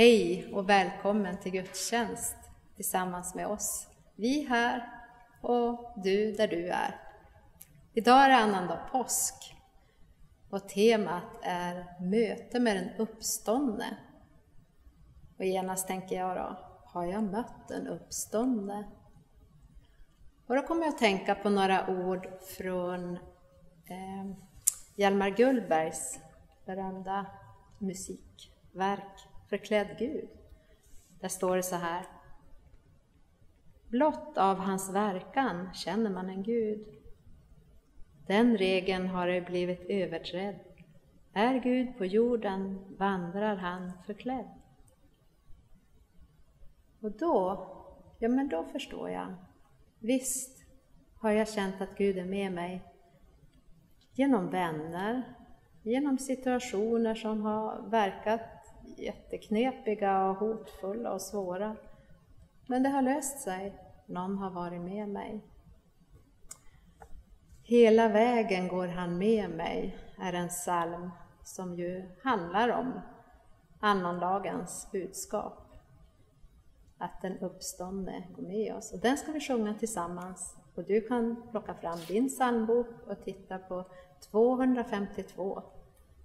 Hej och välkommen till gudstjänst tillsammans med oss. Vi här och du där du är. Idag är det annandag påsk och temat är möte med den uppståndne. Och genast tänker jag då, har jag mött en uppståndne? Och då kommer jag att tänka på några ord från eh, Hjalmar Gullbergs berömda musikverk Förklädd Gud. Där står det så här. Blott av hans verkan känner man en Gud. Den regeln har ej blivit överträdd. Är Gud på jorden vandrar han förklädd. Och då, ja men då förstår jag. Visst har jag känt att Gud är med mig genom vänner, genom situationer som har verkat jätteknepiga och hotfulla och svåra. Men det har löst sig. Någon har varit med mig. Hela vägen går han med mig, är en psalm som ju handlar om annandagens budskap. Att den uppståndne går med oss. Och den ska vi sjunga tillsammans. Och du kan plocka fram din psalmbok och titta på 252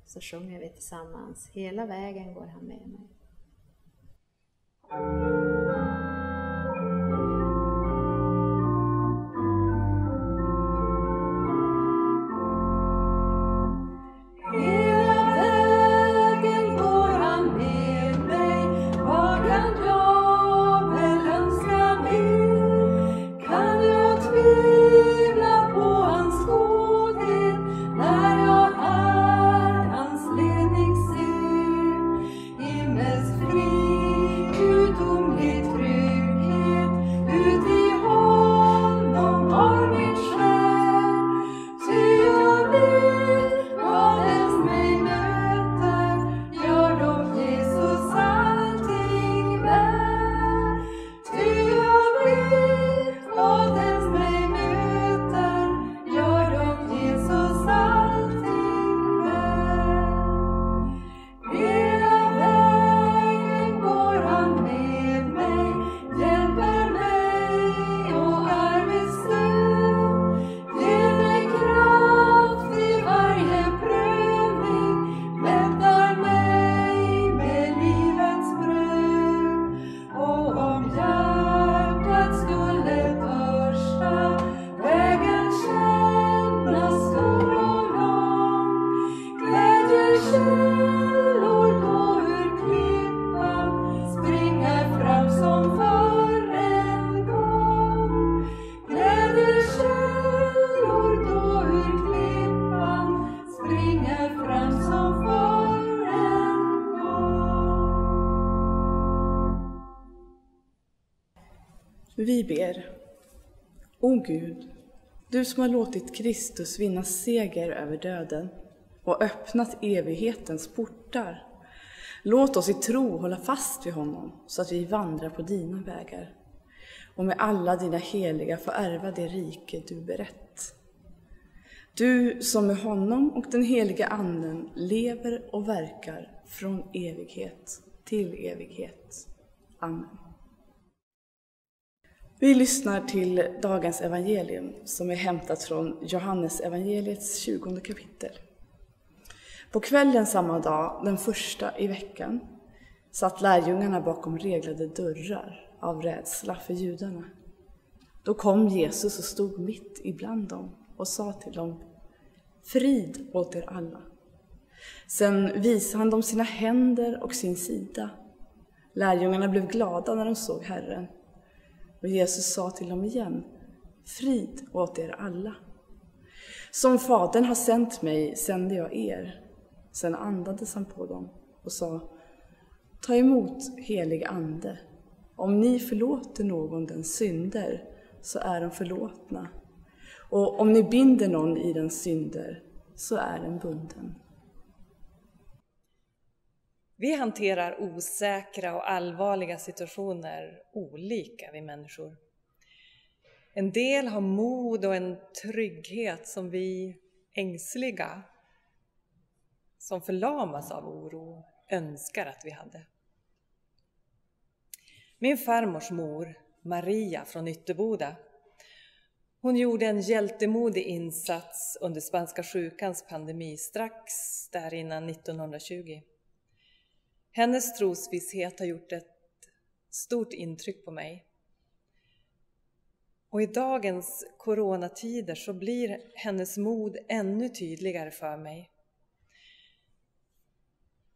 så sjunger vi tillsammans. Hela vägen går han med mig. Gud, du som har låtit Kristus vinna seger över döden och öppnat evighetens portar. Låt oss i tro hålla fast vid honom så att vi vandrar på dina vägar och med alla dina heliga få ärva det rike du berett. Du som med honom och den heliga Anden lever och verkar från evighet till evighet. Amen. Vi lyssnar till dagens evangelium som är hämtat från Johannes evangeliets 20 kapitel. På kvällen samma dag, den första i veckan, satt lärjungarna bakom reglade dörrar av rädsla för judarna. Då kom Jesus och stod mitt ibland dem och sa till dem Frid åt er alla. Sen visade han dem sina händer och sin sida. Lärjungarna blev glada när de såg Herren. Och Jesus sa till dem igen, frid åt er alla. Som Fadern har sänt mig sänder jag er. Sen andades han på dem och sa, ta emot helig ande. Om ni förlåter någon den synder så är de förlåtna. Och om ni binder någon i den synder så är den bunden. Vi hanterar osäkra och allvarliga situationer olika, vi människor. En del har mod och en trygghet som vi ängsliga, som förlamas av oro, önskar att vi hade. Min farmors mor, Maria från Ytterboda, hon gjorde en hjältemodig insats under spanska sjukans pandemi strax där innan 1920. Hennes trosvisshet har gjort ett stort intryck på mig. Och i dagens coronatider så blir hennes mod ännu tydligare för mig.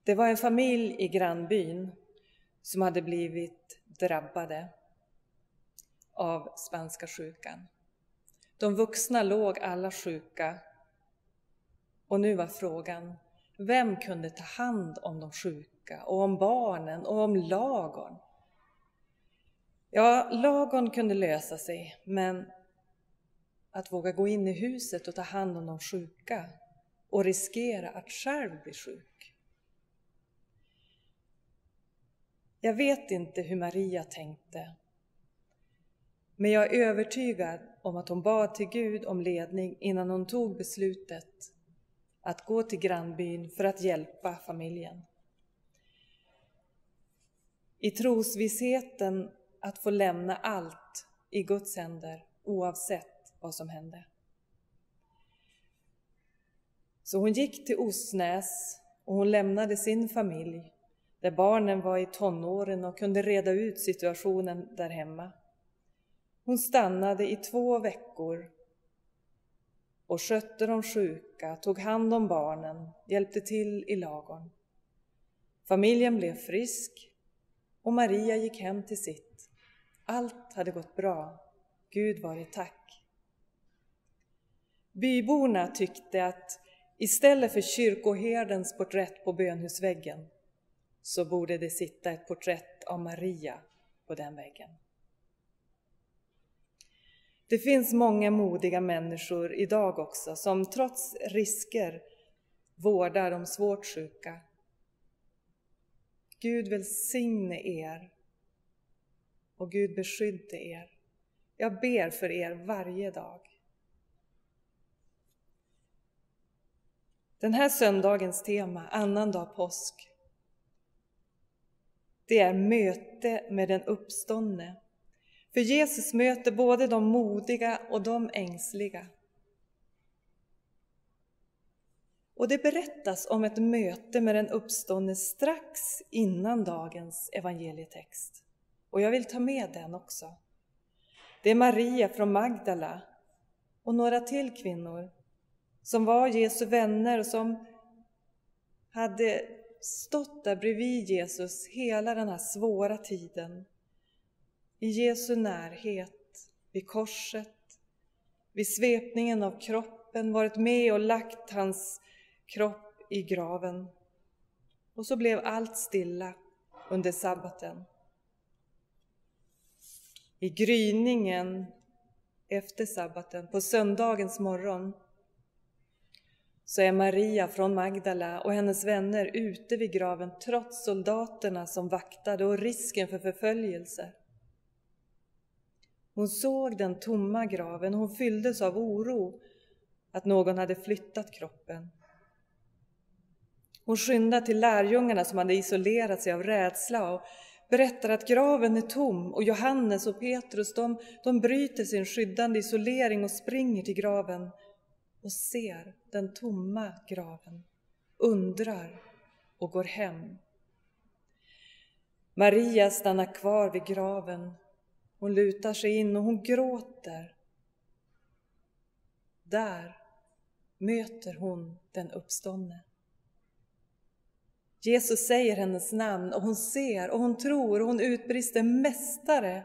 Det var en familj i grannbyn som hade blivit drabbade av spanska sjukan. De vuxna låg alla sjuka och nu var frågan, vem kunde ta hand om de sjuka och om barnen och om lagon? Ja, lagon kunde lösa sig, men att våga gå in i huset och ta hand om de sjuka och riskera att själv bli sjuk. Jag vet inte hur Maria tänkte, men jag är övertygad om att hon bad till Gud om ledning innan hon tog beslutet att gå till grannbyn för att hjälpa familjen. I trosvissheten att få lämna allt i Guds händer oavsett vad som hände. Så hon gick till Osnäs och hon lämnade sin familj där barnen var i tonåren och kunde reda ut situationen där hemma. Hon stannade i två veckor och skötte de sjuka, tog hand om barnen, hjälpte till i lagorn. Familjen blev frisk och Maria gick hem till sitt. Allt hade gått bra. Gud var i tack. Byborna tyckte att istället för kyrkoherdens porträtt på bönhusväggen så borde det sitta ett porträtt av Maria på den väggen. Det finns många modiga människor idag också som trots risker vårdar de svårt sjuka. Gud välsigne er och Gud beskydde er. Jag ber för er varje dag. Den här söndagens tema, annandag påsk, det är möte med den uppståndne för Jesus möter både de modiga och de ängsliga. Och det berättas om ett möte med den uppståndne strax innan dagens evangelietext. Och jag vill ta med den också. Det är Maria från Magdala och några till kvinnor som var Jesu vänner och som hade stått där bredvid Jesus hela den här svåra tiden i Jesu närhet, vid korset, vid svepningen av kroppen, varit med och lagt hans kropp i graven. Och så blev allt stilla under sabbaten. I gryningen efter sabbaten, på söndagens morgon, så är Maria från Magdala och hennes vänner ute vid graven trots soldaterna som vaktade och risken för förföljelse. Hon såg den tomma graven och hon fylldes av oro att någon hade flyttat kroppen. Hon skyndar till lärjungarna som hade isolerat sig av rädsla och berättar att graven är tom och Johannes och Petrus de, de bryter sin skyddande isolering och springer till graven och ser den tomma graven, undrar och går hem. Maria stannar kvar vid graven hon lutar sig in och hon gråter. Där möter hon den uppståndne. Jesus säger hennes namn och hon ser och hon tror och hon utbrister Mästare!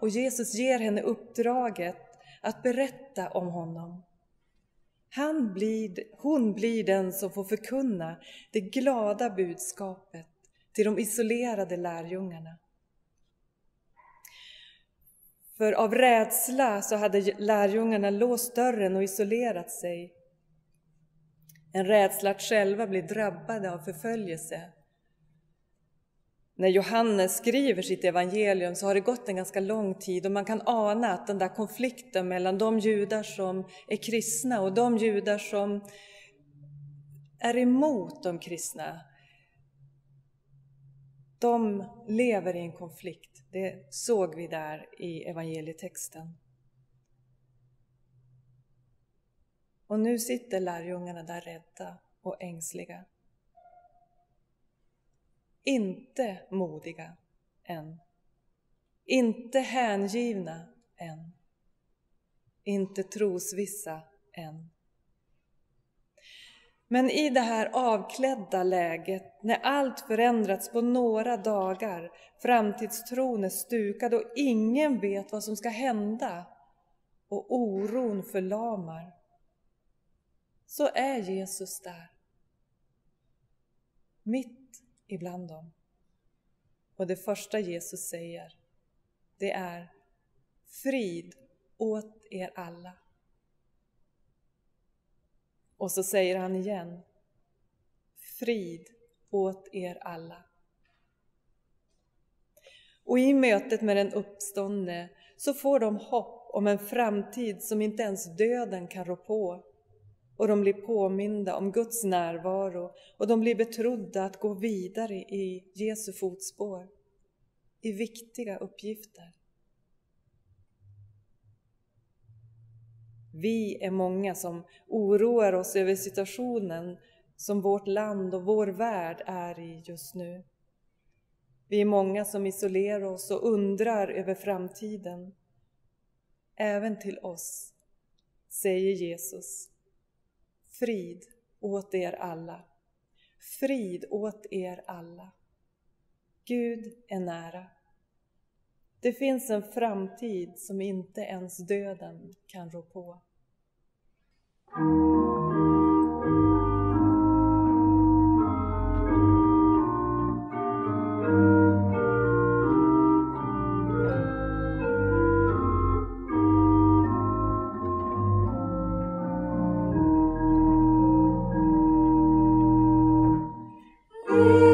Och Jesus ger henne uppdraget att berätta om honom. Han blir, hon blir den som får förkunna det glada budskapet till de isolerade lärjungarna. För av rädsla så hade lärjungarna låst dörren och isolerat sig. En rädsla att själva bli drabbade av förföljelse. När Johannes skriver sitt evangelium så har det gått en ganska lång tid och man kan ana att den där konflikten mellan de judar som är kristna och de judar som är emot de kristna De lever i en konflikt. Det såg vi där i evangelietexten. Och nu sitter lärjungarna där rädda och ängsliga. Inte modiga än. Inte hängivna än. Inte trosvissa än. Men i det här avklädda läget, när allt förändrats på några dagar, framtidstron är stukad och ingen vet vad som ska hända och oron förlamar, så är Jesus där. Mitt ibland dem. Och det första Jesus säger, det är frid åt er alla. Och så säger han igen, frid åt er alla. Och i mötet med den uppståndne så får de hopp om en framtid som inte ens döden kan rå på. Och de blir påminda om Guds närvaro och de blir betrodda att gå vidare i Jesu fotspår, i viktiga uppgifter. Vi är många som oroar oss över situationen som vårt land och vår värld är i just nu. Vi är många som isolerar oss och undrar över framtiden. Även till oss säger Jesus Frid åt er alla. Frid åt er alla. Gud är nära. Det finns en framtid som inte ens döden kan rå på. you.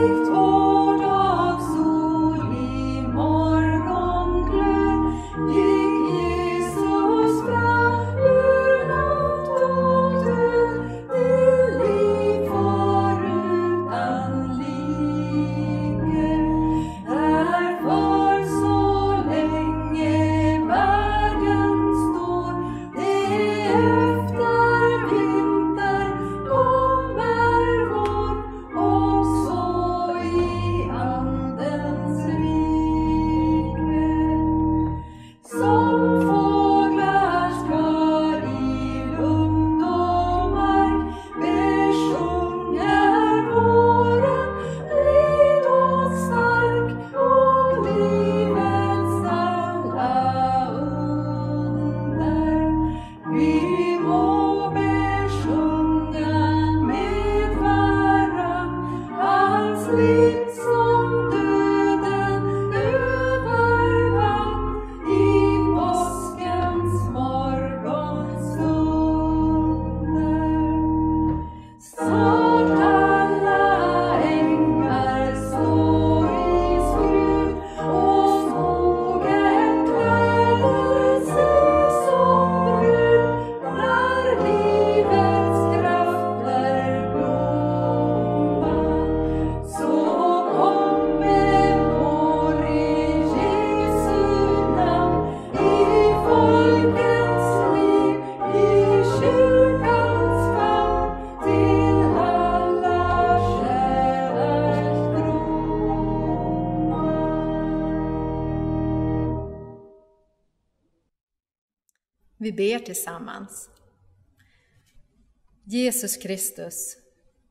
Vi ber tillsammans. Jesus Kristus,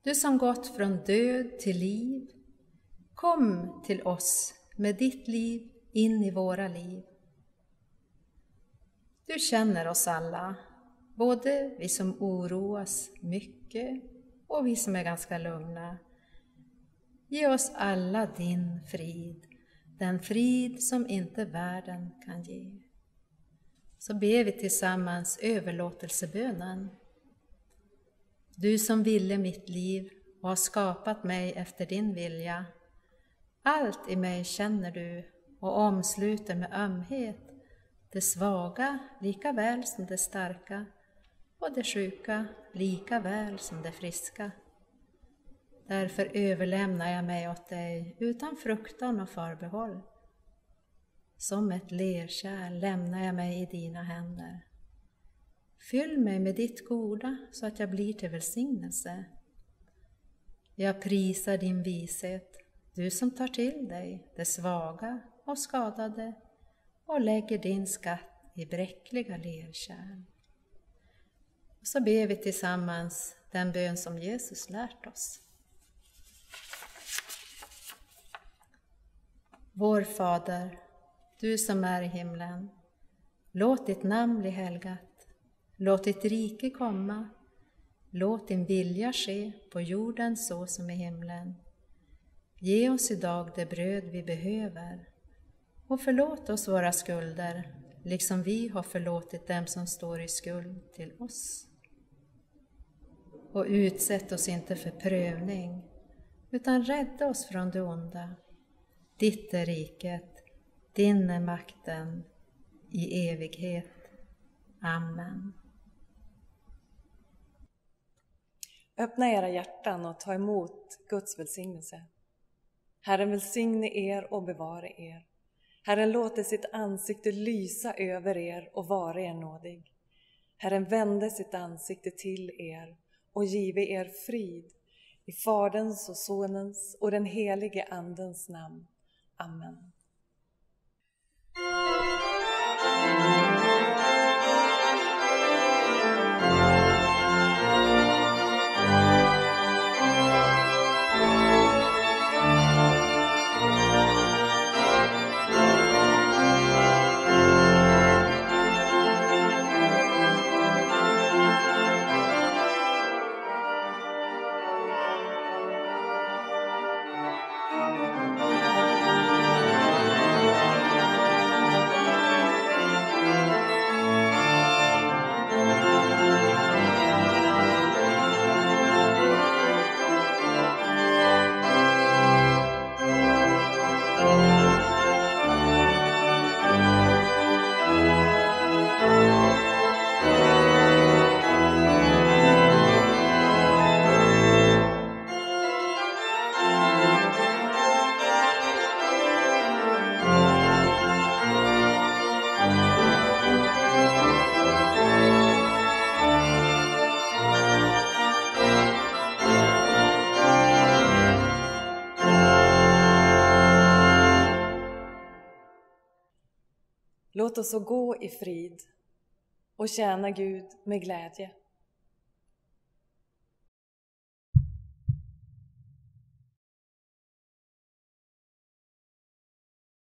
du som gått från död till liv, kom till oss med ditt liv in i våra liv. Du känner oss alla, både vi som oroas mycket och vi som är ganska lugna. Ge oss alla din frid, den frid som inte världen kan ge så ber vi tillsammans överlåtelsebönen. Du som ville mitt liv och har skapat mig efter din vilja. Allt i mig känner du och omsluter med ömhet det svaga lika väl som det starka och det sjuka lika väl som det friska. Därför överlämnar jag mig åt dig utan fruktan och förbehåll. Som ett lerkärl lämnar jag mig i dina händer. Fyll mig med ditt goda så att jag blir till välsignelse. Jag prisar din vishet, du som tar till dig det svaga och skadade och lägger din skatt i bräckliga lerkärl. Och så ber vi tillsammans den bön som Jesus lärt oss. Vår Fader, du som är i himlen. Låt ditt namn bli helgat. Låt ditt rike komma. Låt din vilja ske på jorden så som i himlen. Ge oss idag det bröd vi behöver och förlåt oss våra skulder liksom vi har förlåtit dem som står i skuld till oss. Och utsätt oss inte för prövning utan rädda oss från det onda. Ditt är riket, din är makten i evighet. Amen. Öppna era hjärtan och ta emot Guds välsignelse. Herren välsigne er och bevare er. Herren låter sitt ansikte lysa över er och vara er nådig. Herren vände sitt ansikte till er och give er frid. I Faderns och Sonens och den helige Andens namn. Amen. Låt oss så gå i frid och tjäna Gud med glädje.